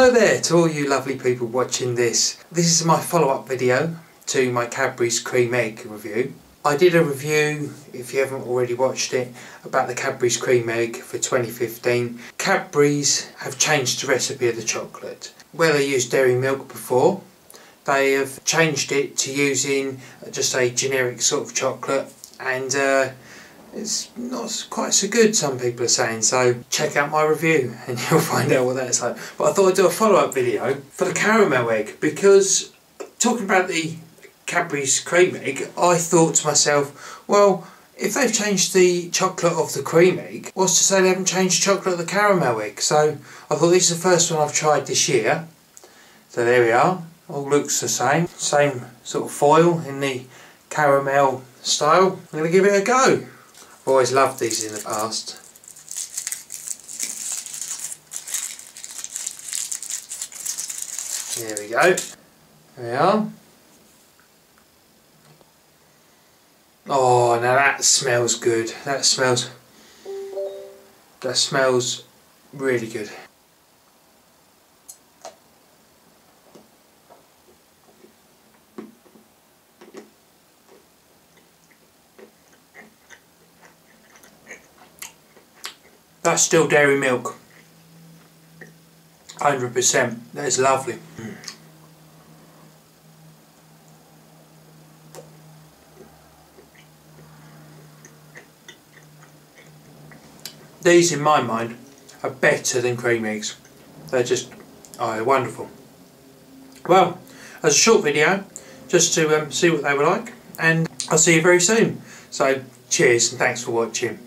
to all you lovely people watching this. This is my follow-up video to my Cadbury's Creme Egg review. I did a review, if you haven't already watched it, about the Cadbury's Creme Egg for 2015. Cadbury's have changed the recipe of the chocolate. Where they used dairy milk before, they have changed it to using just a generic sort of chocolate and uh, it's not quite so good some people are saying so check out my review and you'll find out what that's like but I thought I'd do a follow-up video for the caramel egg because talking about the Cadbury's creme egg I thought to myself well if they've changed the chocolate of the creme egg what's to say they haven't changed the chocolate of the caramel egg? So I thought this is the first one I've tried this year. So there we are all looks the same same sort of foil in the caramel style. I'm going to give it a go Always loved these in the past. There we go. There we are. Oh, now that smells good. That smells... That smells really good. That's still dairy milk. 100%. That is lovely. Mm. These, in my mind, are better than creme eggs. They're just, oh, they're wonderful. Well, as a short video, just to um, see what they were like, and I'll see you very soon. So, cheers and thanks for watching.